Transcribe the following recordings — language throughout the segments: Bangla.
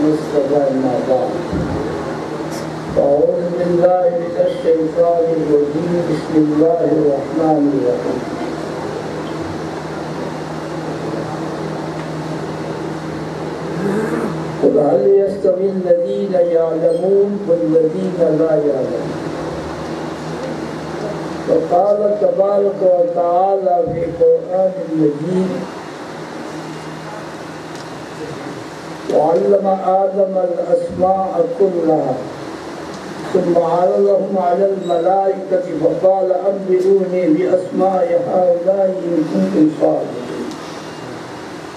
المصطفى ما بعد أعوذ بالله من الشيطان الرجيم. بسم الله الرحمن الرحيم. قل هل يستوي الذين يعلمون والذين لا يعلمون؟ وقال تبارك وتعالى في القرآن المجيد وعلم آدم الأسماء كلها. ثم عرضهم على الملائكة فقال أنبئوني بأسماء هؤلاء إن كنتم صادقين.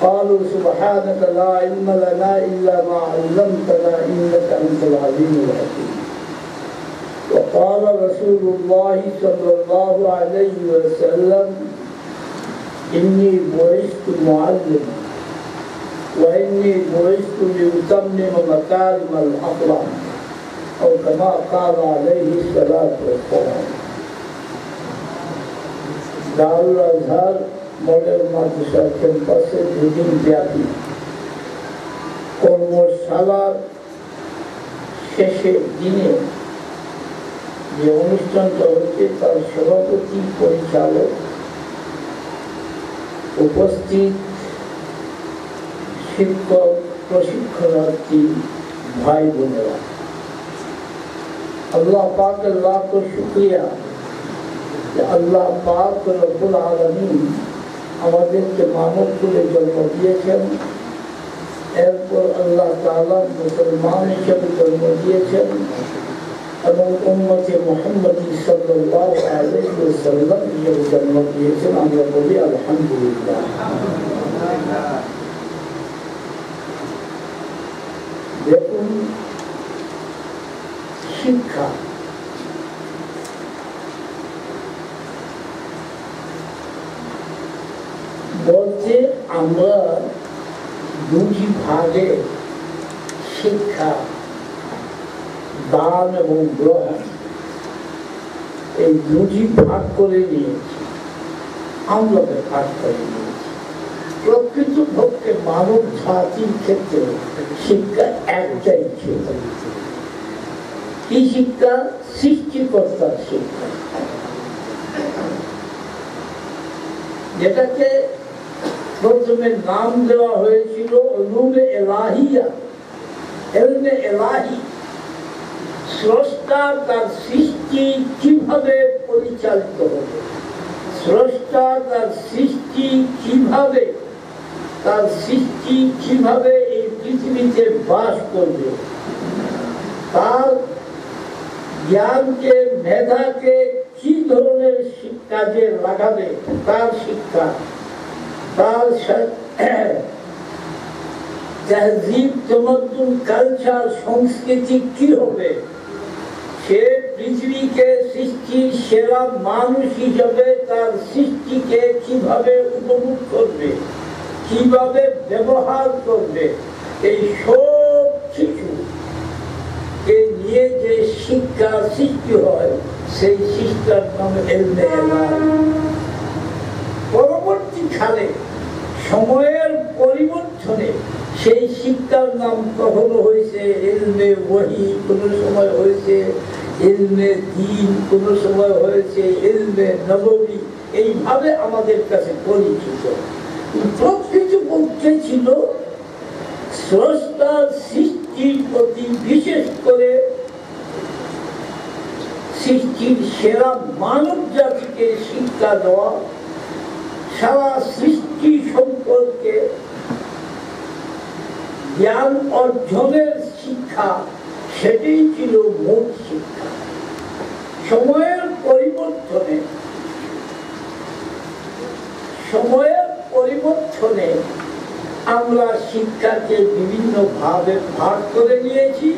قالوا سبحانك لا علم لنا إلا ما علمتنا إنك أنت العليم الحكيم. وقال رسول الله صلى الله عليه وسلم إني بعثت معلما. وإني بعثت لأتمم مكارم الأخلاق أو كما قال عليه الصلاة والسلام দারুল আজহার মডেল মাদ্রাসা ক্যাম্পাসে দুদিন ব্যাপী কর্মশালার শেষের দিনে যে অনুষ্ঠানটা হচ্ছে তার সভাপতি পরিচালক উপস্থিত শিক্ষক প্রশিক্ষণার্থী ভাই বোনেরা আল্লাহ পাকের লাখ শুক্রিয়া যে আল্লাহ পাক রব্বুল আলমিন আমাদেরকে মানব করে জন্ম দিয়েছেন এরপর আল্লাহ তালা মুসলমান হিসেবে জন্ম দিয়েছেন এবং উম্মতে মোহাম্মদ সাল্লাহ আলাইসাল্লাম হিসেবে জন্ম দিয়েছেন আমরা বলি আলহামদুলিল্লাহ শিক্ষা। বলতে আমরা দুটি ভাগে শিক্ষা, দান এবং গ্রহণ, এই দুটি ভাগ করে নিয়েছি। আমরা ভাগ করে নিয়েছি প্রকৃত পক্ষে মানব জাতির ক্ষেত্রে শিক্ষা একটাই ছিল কি শিক্ষা? সৃষ্টিকর্তার শিক্ষা। যেটাকে প্রথমে নাম দেওয়া হয়েছিল রুমে এলাহিয়া। এলমে এলাহি, স্রষ্টা তার সৃষ্টি কীভাবে পরিচালিত হবে স্রষ্টা তার সৃষ্টি কীভাবে তার সৃষ্টি কীভাবে এই পৃথিবীতে বাস করবে? তার জ্ঞানকে, মেধাকে কি ধরনের কাজে লাগাবে? তার শিক্ষা। তার কালচার, সংস্কৃতি কি হবে? সে পৃথিবীকে সৃষ্টির সেরা মানুষ হিসাবে তার সৃষ্টিকে কীভাবে উপভোগ করবে? কীভাবে ব্যবহার করবে এই সব কিছু কে নিয়ে যে শিক্ষা সৃষ্টি হয়, সেই শিক্ষার নাম পরবর্তীকালে সময়ের পরিবর্তনে সেই শিক্ষার নাম কখনো হয়েছে? এলমে ওহি কোনো সময় হয়েছে? এলমে দিন কোনো সময় হয়েছে? এলমে নবমী। এইভাবে আমাদের কাছে পরিচিত। প্রকৃত পক্ষে ছিল স্রষ্টার সৃষ্টির প্রতি বিশেষ করে সৃষ্টির সেরা মানব জাতিকে শিক্ষা দেওয়া, সারা সৃষ্টি সম্পর্কে জ্ঞান অর্জনের শিক্ষা, সেটাই ছিল মূল শিক্ষা। সময়ের পরিবর্তনে, সময়ের পরিবর্তনে আমরা শিক্ষাকে বিভিন্ন ভাবে ভাগ করে নিয়েছি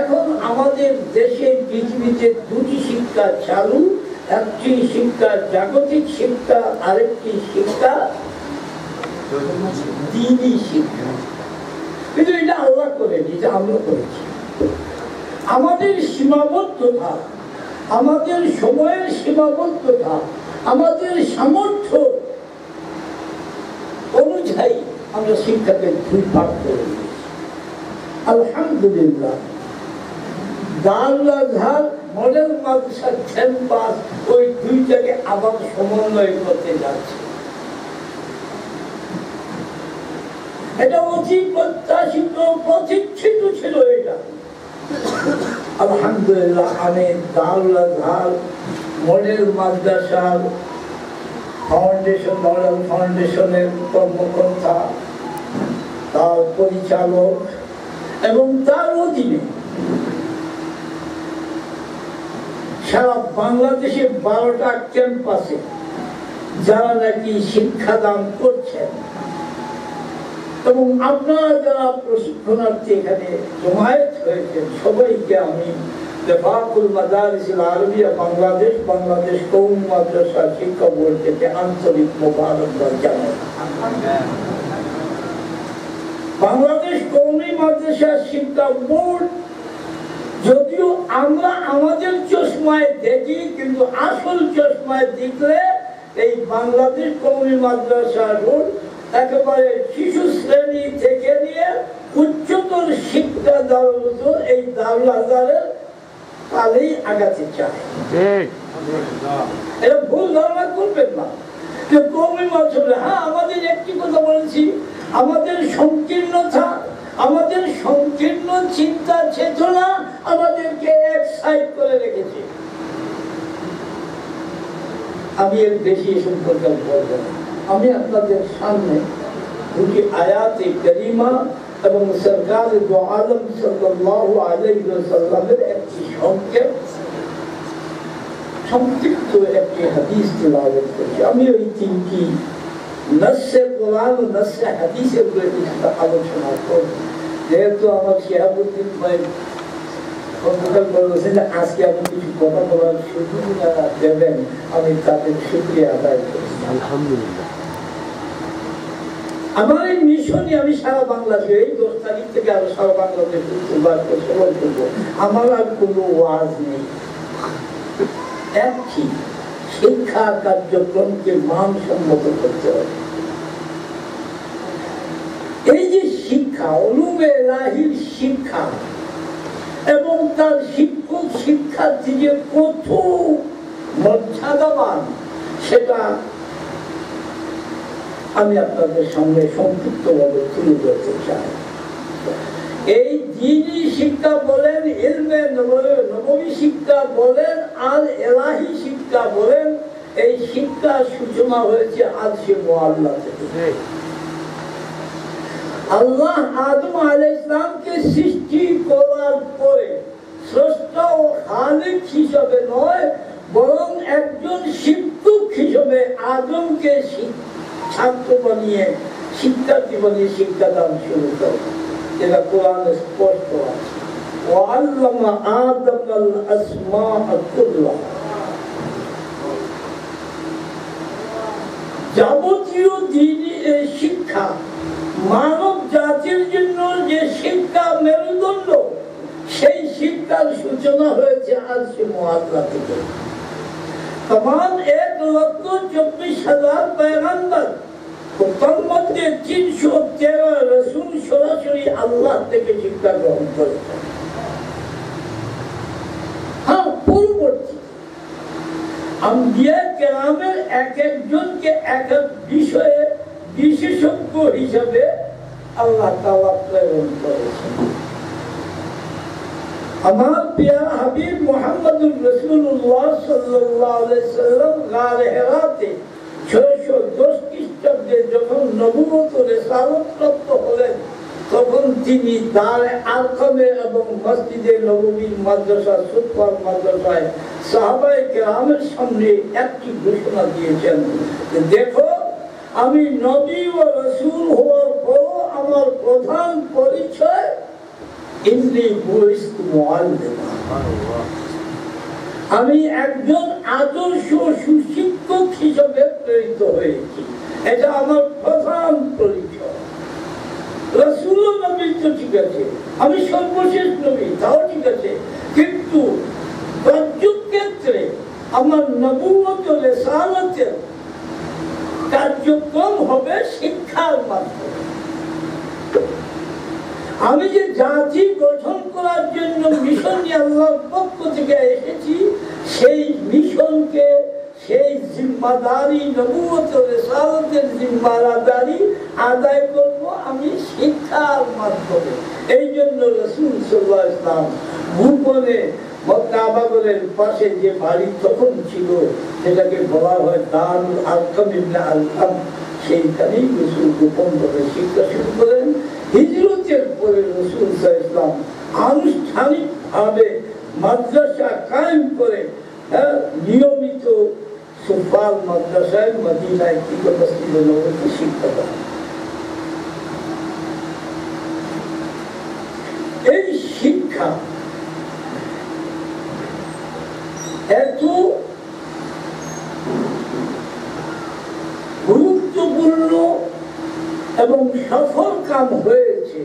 এখন আমাদের দেশে পৃথিবীতে দুটি শিক্ষা চালু, একটি শিক্ষা জাগতিক শিক্ষা, আরেকটি শিক্ষা দিনই শিক্ষা। কিন্তু এটা আল্লাহ করেনি, এটা আমরা করেছি। আমাদের সীমাবদ্ধতা, আমাদের সময়ের সীমাবদ্ধতা, আমাদের সামর্থ্য আমরা শিক্ষাকে দুই ভাগ করে আলহামদুলিল্লাহ। মডেল মাদ্রাসার ক্যাম্পাস ওই দুইটাকে আবার সমন্বয় করতে যাচ্ছে। এটা অতি প্রত্যাশিত ছিল এটা। আলহামদুলিল্লাহ আমি দারুল আজহার মডেল মাদ্রাসার ফাউন্ডেশন মডেল ফাউন্ডেশনের কর্মকর্তা, তার পরিচালক এবং তার অধীনে সারা বাংলাদেশে বারোটা ক্যাম্পাসে যারা নাকি শিক্ষাদান করছেন এবং আপনারা যারা প্রশিক্ষণার্থী এখানে জমায়েত হয়েছেন, সবাইকে আমি লেফাকুল মাদারিসিল আরবিয়া, বাংলাদেশ বাংলাদেশ কৌম মাদ্রাসা, শিক্ষা বোর্ড থেকে আন্তরিক মোবারকবাদ জানাই বাংলাদেশ কৌমি মাদ্রাসা শিক্ষা বোর্ড, যদিও আমরা আমাদের চশমায় দেখি, কিন্তু আসল চশমায় দেখলে এই বাংলাদেশ কৌমি মাদ্রাসা বোর্ড একেবারে শিশু শ্রেণি থেকে নিয়ে উচ্চতর শিক্ষা মতো এই দারুল আজারের কালেই আগাতে চায় এটা ভুল ধারণা করবেন না। হ্যাঁ আমাদের একটি কথা বলেছি আমাদের সংকীর্ণতা আমাদের সংকীর্ণ চিন্তা চেতনা আমাদেরকে এক সাইড করে রেখেছে। আমি এর বেশি সম্পর্কে বলব আমি আপনাদের সামনে দুটি আয়াতে করিমা এবং সরকার আলম সাল্লাল্লাহু আলাইহি ওয়াসাল্লামের একটি সংক্ষেপ, সংক্ষিপ্ত একটি হাদিস তেলাওয়াত করছি। আমি ওই তিনটি নস্যে কোরআন ও নস্যে হাদিসের কিছুটা আলোচনা যেহেতু আমার শিহাবুদ্দিন ভাই গতকাল আজকে আমি কিছু কথা আমি তাদের শুক্রিয়া আদায় করছি। আলহামদুলিল্লাহ। আমার এই মিশনে আমি সারা বাংলাদেশে, এই দশ তারিখ থেকে আরও সারা বাংলাদেশ সবাই করব। আমার আর কোনো ওয়াজ নেই। একটি শিক্ষা কার্যক্রমকে মানসম্মত করতে হবে। এই যে শিক্ষা অনুমে লাহির শিক্ষা এবং তার শিক্ষক শিক্ষার্থী যে কত মর্যাদাবান, সেটা আমি আপনাদের সামনে সংক্ষিপ্তভাবে তুলে ধরতে চাই। এই শিক্ষা বলেন ইলমে নবমী শিক্ষা বলেন আর এলাহি শিক্ষা বলেন এই শিক্ষা সূচনা হয়েছে মোয়াল্লা থেকে। আল্লাহ আদম ইসলামকে সৃষ্টি করার পরে স্রষ্টা ও খালিক হিসাবে নয় বরং একজন শিক্ষক হিসাবে আদমকে শিক- ছাত্র বানিয়ে শিক্ষার্থী বানিয়ে শিক্ষাদান শুরু করে এটা কোরআনে স্পষ্ট আছে وعلم آدم الأسماء كلها যাবতীয় দিনই এই শিক্ষা মানব জাতির জন্য যে শিক্ষা মেরুদণ্ড সেই শিক্ষার সূচনা হয়েছে আজ সে মহাত্মা থেকে তমাম এক লক্ষ চব্বিশ হাজার পেগাম্বার মধ্যে তিনশো তেরো রসুল সরাসরি আল্লাহ থেকে শিক্ষা গ্রহণ করেছেন হ্যাঁ পূর্ববর্তী বিশেষজ্ঞ হিসাবে আল্লাহ তাআলা প্রেরণ করেছেন আমার প্রিয় হাবিব মোহাম্মদুর রসুল্লাহ আলাইহি সাল্লাম গারে যখন হলেন, তখন তিনি আলকামে এবং নবমীর মাদ্রাসা মাদ্রাসায় সাহাবাই কেরামের সামনে একটি ঘোষণা দিয়েছেন দেখো, আমি নবী ও রসুল হওয়ার পরও আমার প্রধান পরিচয় ইন্দ্রি বহিষ্ঠ আমি একজন আদর্শ সুশিক্ষক হিসেবে প্রেরিত হয়েছি। এটা আমার প্রধান পরিচয়। ঠিক আছে। আমি সর্বশেষ নবী, তাও ঠিক আছে। কিন্তু কার্যক্ষেত্রে আমার কার্যক্রম হবে শিক্ষার মাধ্যমে। আমি যে জাতি গঠন করার জন্য মিশন আল্লাহর পক্ষ থেকে এসেছি সেই মিশনকে, সেই জিম্মাদারি নবুয়ত রেসালতের জিম্মাদারি আদায় করব আমি শিক্ষার মাধ্যমে। এই জন্য রসুল সাল্লাহ ইসলাম গোপনে মক্কাবাগরের পাশে যে বাড়ি তখন ছিল সেটাকে বলা হয় দারুল আলকাম ইবনে আলকাম, সেইখানেই রসুল গোপন ভাবে শিক্ষা শুরু করেন। হিজরতের পরে রসুল ইসলাম আনুষ্ঠানিকভাবে মাদ্রাসা কায়েম করে হ্যাঁ, নিয়মিত সুফাল মাদ্রাসায় মদিনায় কি কথা শিক্ষা দেন এই শিক্ষা এত গুরুত্বপূর্ণ এবং সফল কাম হয়েছে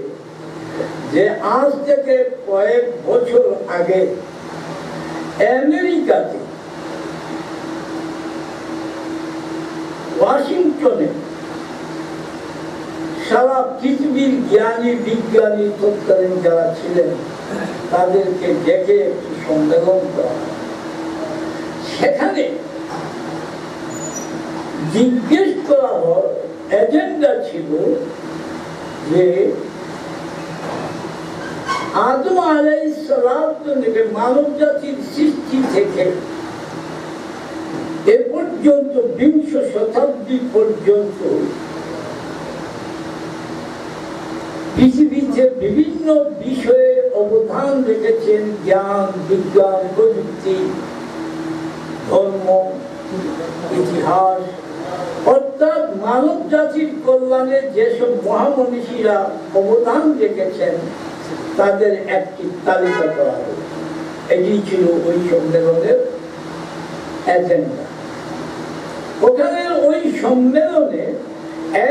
যে আজ থেকে কয়েক বছর আগে আমেরিকাতে ওয়াশিংটনে, সারা পৃথিবীর জ্ঞানী, বিজ্ঞানী, তৎকালীন যারা ছিলেন, তাদেরকে ডেকে একটি সম্মেলন করা সেখানে জিজ্ঞেস করা হয়, এজেন্ডা ছিল যে আদম আলাই মানব জাতির সৃষ্টি থেকে এ পর্যন্ত বিংশ শতাব্দী পর্যন্ত পৃথিবীতে বিভিন্ন বিষয়ে অবদান রেখেছেন জ্ঞান, বিজ্ঞান, প্রযুক্তি, ধর্ম, ইতিহাস, অর্থাৎ মানব জাতির কল্যাণে যেসব মহামনীষীরা অবদান রেখেছেন তাদের একটি তালিকা করা হলো এটি ছিল ওই সম্মেলনের এজেন্ডা ওখানে ওই সম্মেলনে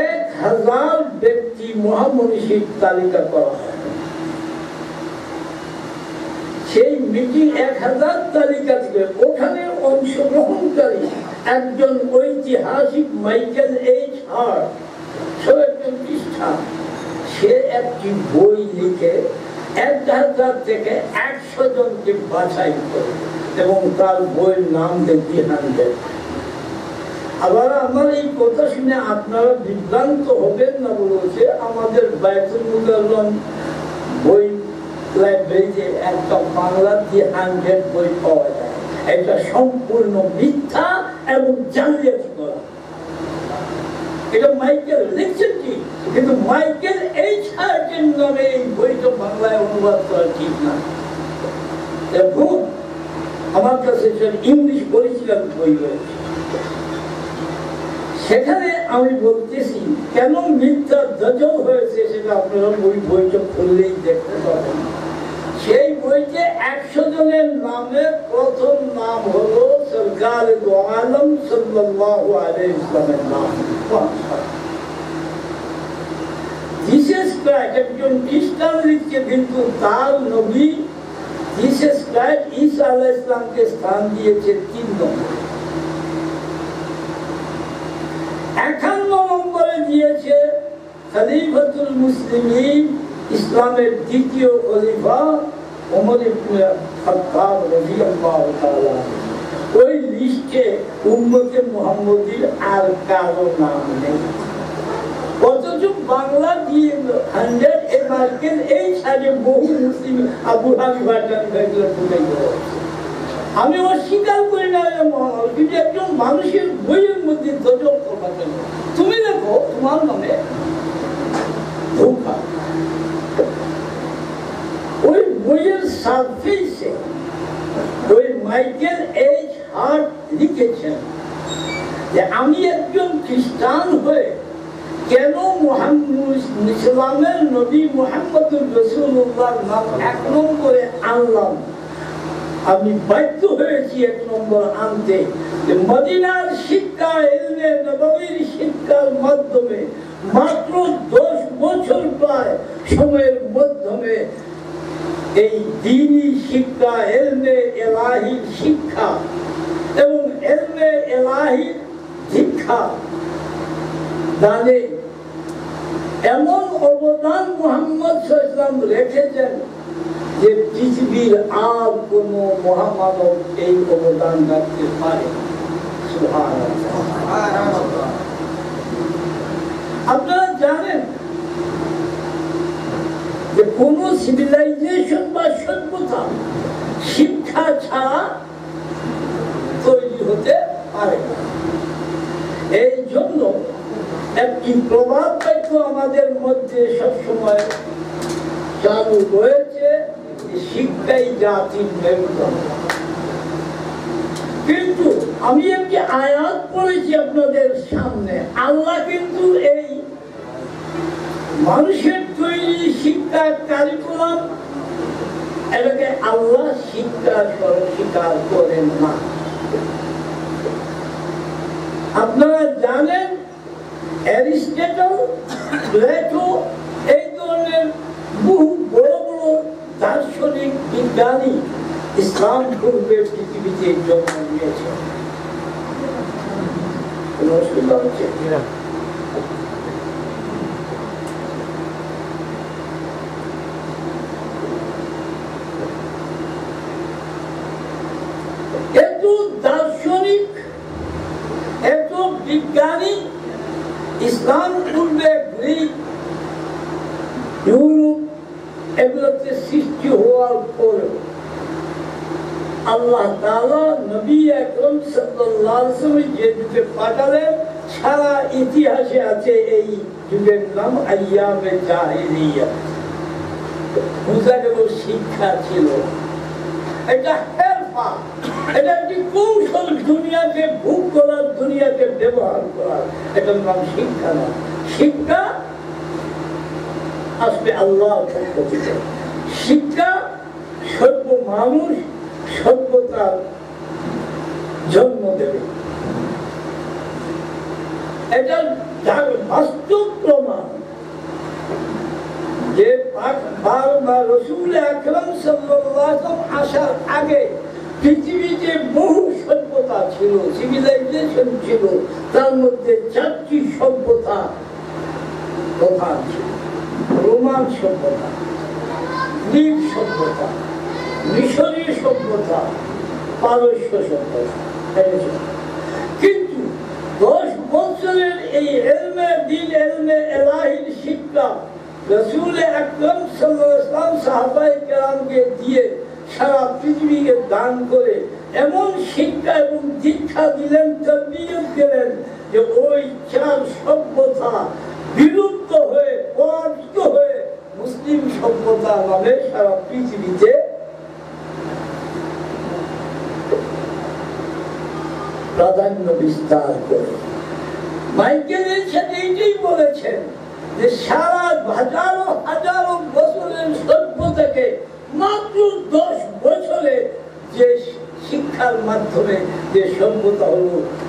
এক হাজার ব্যক্তি মহামনীষীর তালিকা করা হয়। সেই মিটিং এক হাজার তালিকা থেকে ওখানে অংশগ্রহণকারী একজন ঐতিহাসিক মাইকেল এইচ হার সে সে একটি বই লিখে এক হাজার থেকে একশো জনকে বাছাই করে এবং তার বইয়ের নাম দেখি হান্ড্রেড আবার আমার এই কথা শুনে আপনারা বিভ্রান্ত হবেন না বলেছে, আমাদের মুদাল্লম বই লাইব্রেরিতে একটা বাংলা দিয়ে হান্ড্রেড বই পাওয়া যায়। এটা সম্পূর্ণ মিথ্যা এবং করা এটা মাইকেল লিখছেন কি? কিন্তু মাইকেল এইচ হার্টের নামে এই বইটা বাংলায় অনুবাদ করা ঠিক না। ভুল আমার কাছে ইংলিশ বলেছিলাম বই রয়েছে। সেখানে আমি বলতেছি, কেন মিথ্যা দজল হয়েছে সেটা আপনারা ওই বইটা খুললেই দেখতে পাবেন। সেই বইতে একশো জনের নামে প্রথম নাম হলো সরকার আলম সাল্লাল্লাহু আলাইহি ইসলামের নাম। জিসাস ক্রাইস্ট একজন খ্রিস্টান লিখছে কিন্তু তার নবী জিসাস ক্রাইস্ট আলাইহিস ইসলামকে স্থান দিয়েছে তিন নম্বর। একান্ন নম্বরে দিয়েছে খলিফাতুল মুসলিমিন, ইসলামের দ্বিতীয় খলিফা ওমর ইবনে খাত্তাব রাদিয়াল্লাহু তাআলা লিস্টে উম্মতে মুহাম্মদীর আর কারও নাম নেই। অথচ বাংলা দিয়ে হান্ড্রেড এ এই সাইডে বহু মুসলিম আবু আমি অস্বীকার করি না কিন্তু একজন মানুষের বইয়ের মধ্যে দজল করবার জন্য তুমি দেখো, তোমার নামে ওই বইয়ের সার্ফেসে ওই মাইকেল এইচ হার্ট লিখেছেন যে আমি একজন খ্রিস্টান হয়ে কেন ইসলামের নবী মোহাম্মদুর রসুল্লাহ নাম এক নম্বরে আনলাম? আমি বাধ্য হয়েছি এক নম্বর আনতে মদিনার শিক্ষা, এলমে নবীর শিক্ষার মাধ্যমে মাত্র দশ বছর প্রায় সময়ের মাধ্যমে এই দিনই শিক্ষা, এলমে এলাহির শিক্ষা এবং এলমে এলাহির শিক্ষা দানে এমন অবদান মোহাম্মদ ইসলাম রেখেছেন যে পৃথিবীর আর কোন মহামানব এই অবদান রাখতে পারে আপনারা জানেন যে কোন সিভিলাইজেশন বা সভ্যতা শিক্ষা ছাড়া তৈরি হতে পারে না এই জন্য একটি প্রভাব বাক্য আমাদের মধ্যে সবসময় চালু রয়েছে শিক্ষাই জাতির মেরুদণ্ড। কিন্তু আমি একটি আয়াত পড়েছি আপনাদের সামনে। আল্লাহ কিন্তু এই মানুষের তৈরি শিক্ষা কারিকুলাম এটাকে আল্লাহ শিক্ষা স্বীকার করেন না। আপনারা প্লেটো এই ধরনের বহু বড় বড় দার্শনিক বিজ্ঞানী ইসলাম পূর্বে পৃথিবীতে জন্ম নিয়েছে। অসুবিধা হচ্ছে এত দার্শনিক এত বিজ্ঞানী ইসলাম পূর্বে গ্রিক ইউরোপ এগুলোতে সৃষ্টি হওয়ার পরেও আল্লাহ তাআলা নবী আকরম সাল্লাল্লাহু যে যুগে পাঠালেন সারা ইতিহাসে আছে এই যুগের নাম বোঝা গেল শিক্ষা ছিল। শিক্ষা মানুষ সভ্যতার জন্ম দেবে। এটা বাস্তব প্রমাণ যে পৃথিবীতে বহু সভ্যতা ছিল সিভিলাইজেশন ছিল, তার মধ্যে চারটি সভ্যতা রোমান সভ্যতা সভ্যতা। মিশরীয় সভ্যতা, পারস্য সভ্যতা কিন্তু দশ বছরের এই এলমে, দিন এলমে এলাহির শিক্ষা সাল্লাম সাহাবাই কেরামকে দিয়ে সারা পৃথিবীকে দান করে এমন শিক্ষা এবং দীক্ষা দিলেন তরবিয়ত দিলেন যে ওই চার সভ্যতা বিলুপ্ত হয়ে পরাজিত হয়ে মুসলিম সভ্যতা নামে সারা পৃথিবীতে বিস্তার করে। বলেছেন যে সারা হাজারো হাজারো বছরের মাত্র দশ বছরে যে শিক্ষার মাধ্যমে যে সভ্যতা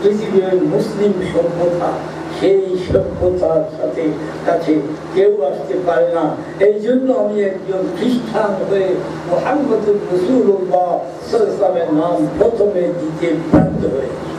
পৃথিবীর মুসলিম সভ্যতা, সেই সভ্যতার সাথে কাছে কেউ আসতে পারে না। এই জন্য আমি একজন খ্রিস্টান হয়ে সাল্লামের নাম প্রথমে দিতে বাধ্য হয়েছি।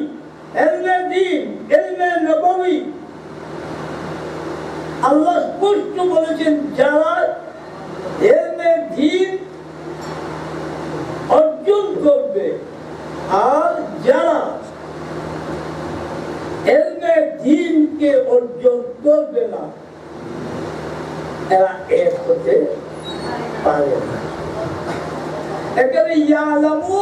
এলমে দিন এলমে নবমী আল্লাহ স্পষ্ট বলেছেন, যারা এলমে দিন অর্জন করবে, আর যারা এলমে দিনকে অর্জন করবে না, এরা এক হতে পারে না। এখানে ইয়ালামু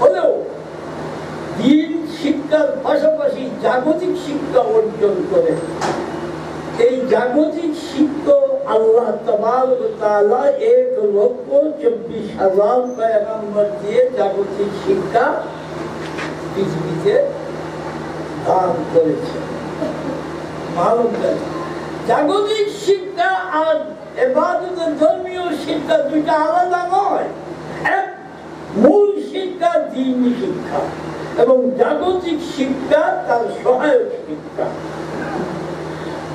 হলেও দিন শিক্ষার পাশাপাশি জাগতিক শিক্ষা অর্জন করে। এই জাগতিক শিক্ষা আল্লাহ এক লক্ষ চব্বিশ হাজার পয়গাম্বর দিয়ে জাগতিক শিক্ষা পৃথিবীতে দান করেছে। জাগতিক শিক্ষা আর এবাদতের ধর্মীয় শিক্ষা দুইটা আলাদা নয়। শিক্ষা দিনই শিক্ষা, এবং জাগতিক শিক্ষা তার সহায়ক শিক্ষা।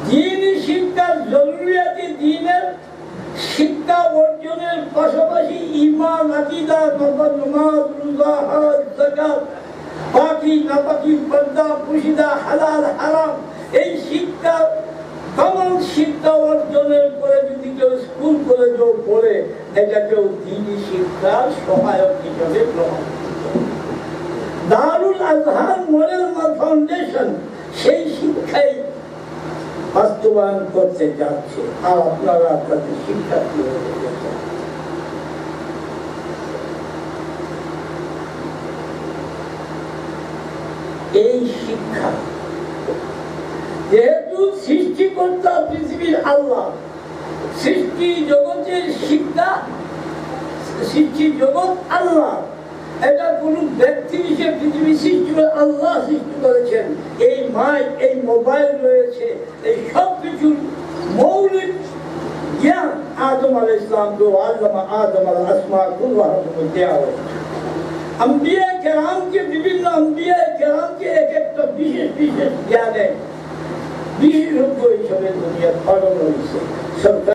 দিনই শিক্ষার জরুরিয়াতি দিনের শিক্ষা অর্জনের পাশাপাশি ইমান আকিদা নামাজ, রোজা, হজ, যাকাত পাকি নাপাকি পর্দা, পুশিদা, হালাল, হারাম, এই শিক্ষা কমন শিক্ষা অর্জনের পরে যদি কেউ স্কুল, কলেজেও পড়ে এটাকেও দিনই শিক্ষার সহায়ক হিসাবে গ্রহণ দারুল আজহার মডেল ফাউন্ডেশন সেই শিক্ষাই বাস্তবায়ন করতে যাচ্ছে। আর আপনারা আপনাদের শিক্ষার্থী এই শিক্ষা যেহেতু সৃষ্টিকর্তা পৃথিবীর আল্লাহ, সৃষ্টি জগতের শিক্ষা সৃষ্টি জগৎ আল্লাহ এটা কোন ব্যক্তি হিসেবে পৃথিবী সৃষ্টি করে আল্লাহ সৃষ্টি করেছেন এই মাইক এই মোবাইল রয়েছে এই সব কিছুর মৌলিক জ্ঞান আদম আল ইসলাম তো আল্লামা আদম আল আসমা কুল্লাহ দেওয়া হয়েছে আম্বিয়া কেরামকে বিভিন্ন আম্বিয়া কেরামকে এক একটা বিশেষ বিশেষ জ্ঞানে বিশেষজ্ঞ হিসেবে দুনিয়া পালন হয়েছে সরকার